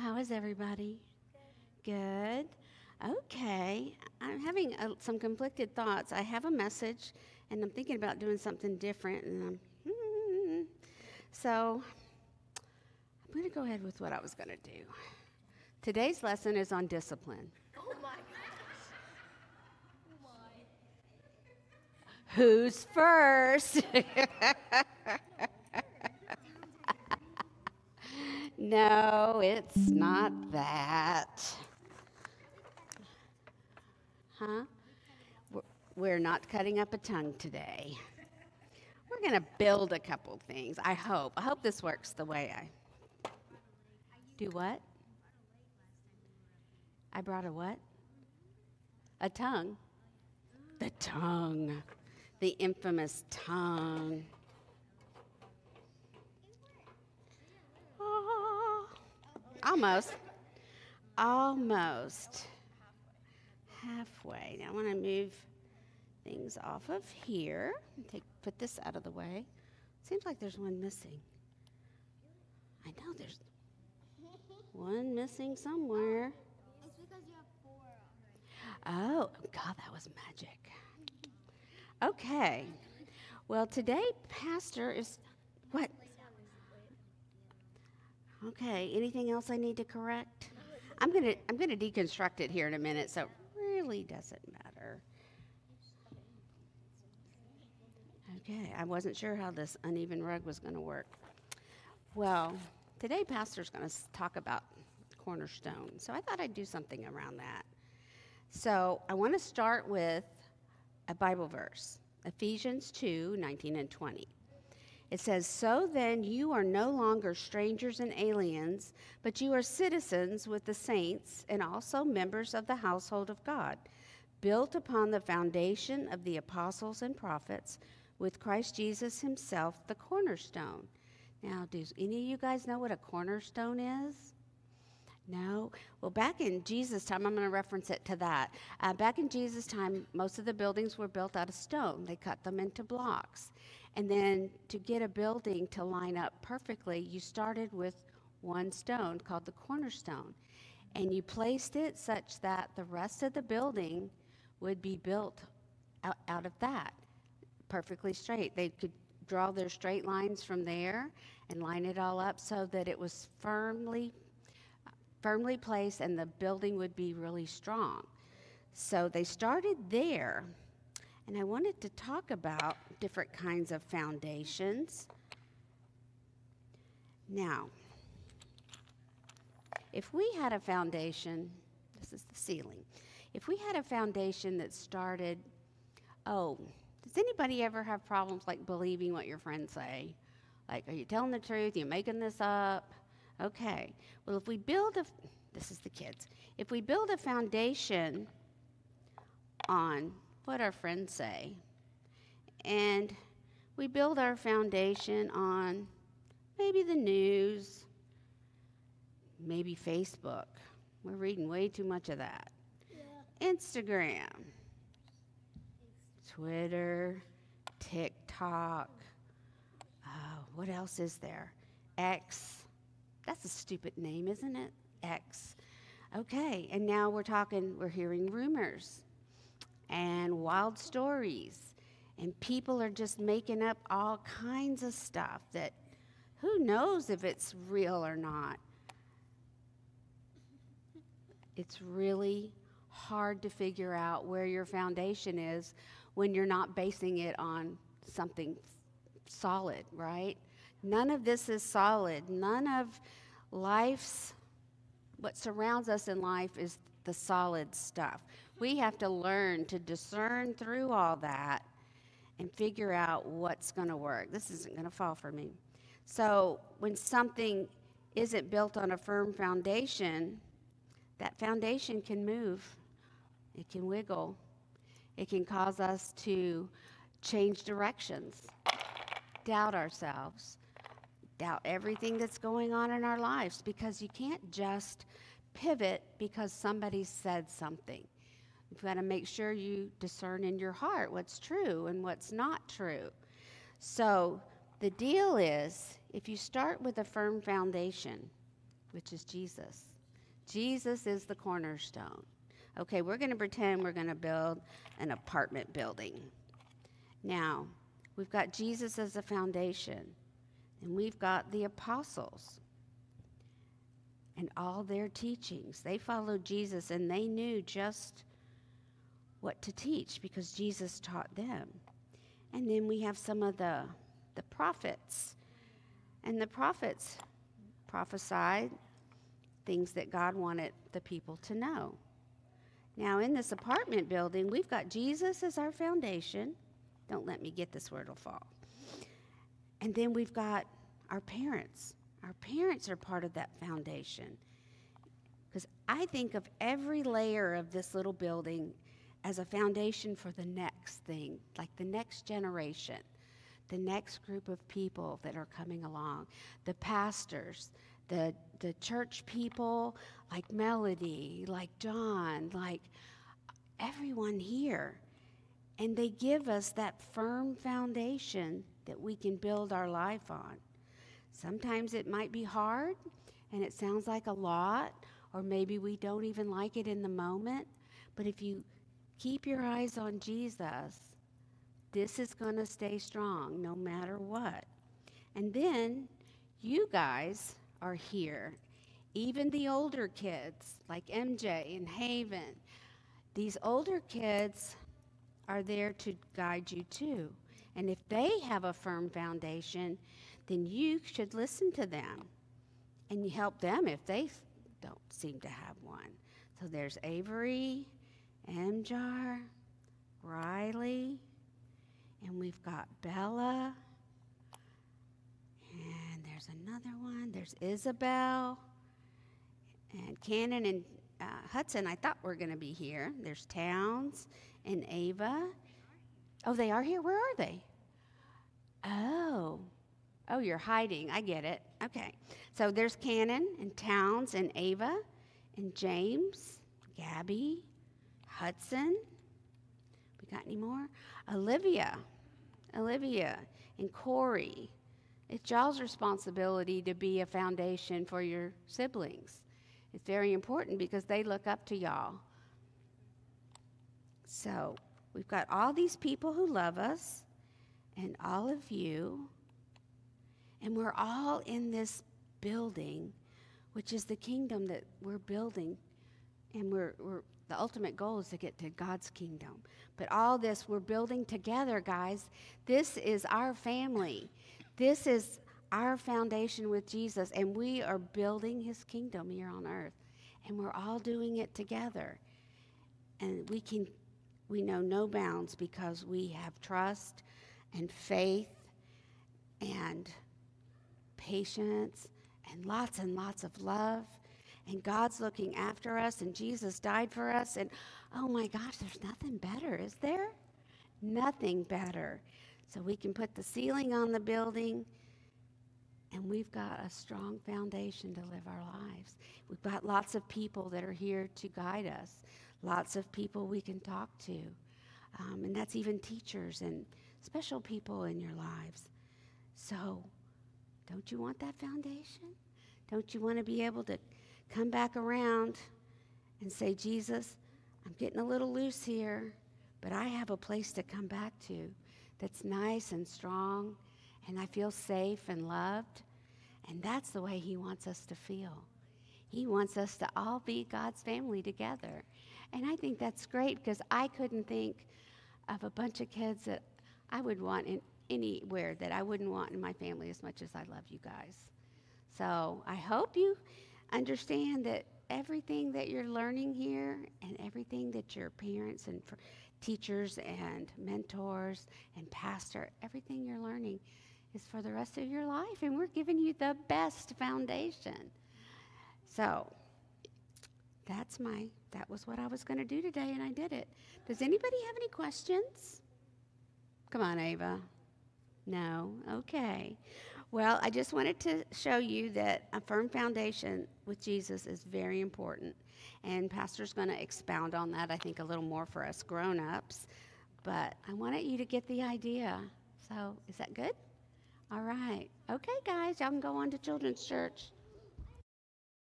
How is everybody? Good. Okay. I'm having uh, some conflicted thoughts. I have a message, and I'm thinking about doing something different, and I'm so I'm going to go ahead with what I was going to do. Today's lesson is on discipline. Oh my gosh. Who's first? no, it's not that. Huh? We're- not cutting up a tongue today. We're going to build a couple things. I hope. I hope this works the way I do what? I brought a what? A tongue. The tongue. The infamous tongue. Almost. Almost. Halfway. Now I want to move things off of here. Take put this out of the way. Seems like there's one missing. I know there's one missing somewhere. It's because you have four. Oh, God, that was magic. Okay. Well, today, Pastor is what? Okay. Anything else I need to correct? I'm gonna I'm gonna deconstruct it here in a minute, so it really doesn't matter. Okay. I wasn't sure how this uneven rug was to work. Well, today, Pastor's to talk about cornerstone, so I thought I'd do something around that. So I want to start with a Bible verse Ephesians 2 19 and 20. It says, So then you are no longer strangers and aliens, but you are citizens with the saints and also members of the household of God, built upon the foundation of the apostles and prophets, with Christ Jesus himself the cornerstone. Now, do any of you guys know what a cornerstone is? No. Well, back in Jesus' time, I'm going to reference it to that. Uh, back in Jesus' time, most of the buildings were built out of stone. They cut them into blocks. And then to get a building to line up perfectly, you started with one stone called the cornerstone. And you placed it such that the rest of the building would be built out, of that, perfectly straight. They could draw their straight lines from there and line it all up so that it was firmly firmly placed and the building would be really strong. So they started there. And I wanted to talk about different kinds of foundations. Now, if we had a foundation, this is the ceiling. If we had a foundation that started, oh, does anybody ever have problems like believing what your friends say? Like, are you telling the truth? Are you making this up? Okay. Well, if we build a, this is the kids, if we build a foundation on what our friends say, and we build our foundation on maybe the news, maybe Facebook. We're reading way too much of that. Yeah. Instagram, Twitter, TikTok. Oh, what else is there? X. That's a stupid name, isn't it? X. Okay, and now we're talking, we're hearing rumors and wild stories, and people are just making up all kinds of stuff that who knows if it's real or not. It's really hard to figure out where your foundation is when you're not basing it on something solid, right? None of this is solid. None of life's, what surrounds us in life is the solid stuff. We have to learn to discern through all that and figure out what's going to work. This isn't going to fall for me. So, when something isn't built on a firm foundation, that foundation can move, it can wiggle, it can cause us to change directions, doubt ourselves, doubt everything that's going on in our lives because you can't just pivot because somebody said something. You've got to make sure you discern in your heart what's true and what's not true. So the deal is if you start with a firm foundation which is Jesus. Jesus is the cornerstone. Okay, we're going to pretend we're going to build an apartment building. Now, we've got Jesus as a foundation, and we've got the apostles and all their teachings. They followed Jesus and they knew just what to teach because Jesus taught them. And then we have some of the, the prophets. And the prophets prophesied things that God wanted the people to know. Now, in this apartment building, we've got Jesus as our foundation. Don't let me get this where it'll fall. And then we've got our parents. Our parents are part of that foundation. Because I think of every layer of this little building as a foundation for the next thing, like the next generation, the next group of people that are coming along, the pastors, the, the church people, like Melody, like John, like everyone here. And they give us that firm foundation that we can build our life on. Sometimes it might be hard and it sounds like a lot, or maybe we don't even like it in the moment. But if you keep your eyes on Jesus, this is going to stay strong no matter what. And then you guys are here. Even the older kids, like MJ and Haven, these older kids are there to guide you too. And if they have a firm foundation, then you should listen to them and you help them if they don't seem to have one. So there's Avery, Amjar, Riley, and we've got Bella. And there's another one. There's Isabel. And Cannon and uh, Hudson, I thought we were going to be here. There's Towns and Ava. Oh, they are here? Where are they? Oh. Oh, you're hiding. I get it. Okay. So there's Cannon and Towns and Ava and James, Gabby, Hudson. We got any more? Olivia. Olivia and Corey. It's y'all's responsibility to be a foundation for your siblings. It's very important because they look up to y'all. So we've got all these people who love us and all of you. And we're all in this building, which is the kingdom that we're building. And we're, we're, the ultimate goal is to get to God's kingdom. But all this we're building together, guys. This is our family. This is our foundation with Jesus, and we are building his kingdom here on earth. And we're all doing it together. And we can we know no bounds because we have trust and faith and patience and lots and lots of love. And God's looking after us, and Jesus died for us. And oh my gosh, there's nothing better, is there? Nothing better. So we can put the ceiling on the building, and we've got a strong foundation to live our lives. We've got lots of people that are here to guide us, lots of people we can talk to. Um, and that's even teachers and special people in your lives. So, don't you want that foundation? Don't you want to be able to come back around and say, Jesus, I'm getting a little loose here, but I have a place to come back to that's nice and strong, and I feel safe and loved. And that's the way He wants us to feel. He wants us to all be God's family together. And I think that's great because I couldn't think of a bunch of kids that I would want in anywhere that I wouldn't want in my family as much as I love you guys. So I hope you understand that everything that you're learning here and everything that your parents and teachers and mentors and pastor, everything you're learning is for the rest of your life. And we're giving you the best foundation. So that's my, that was what I was going to do today, and I did it. Does anybody have any questions? Come on, Ava. No? Okay. Well, I just wanted to show you that a firm foundation with Jesus is very important. And Pastor's going to expound on that, I think, a little more for us grown ups. But I wanted you to get the idea. So, is that good? All right. Okay, guys, y'all can go on to Children's Church.